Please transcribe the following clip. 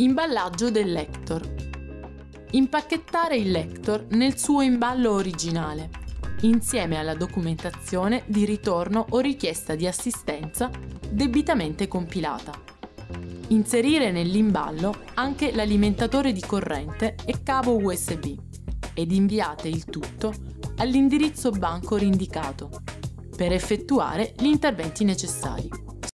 Imballaggio del lector. Impacchettare il lector nel suo imballo originale, insieme alla documentazione di ritorno o richiesta di assistenza debitamente compilata. Inserire nell'imballo anche l'alimentatore di corrente e cavo USB ed inviate il tutto all'indirizzo banco indicato per effettuare gli interventi necessari.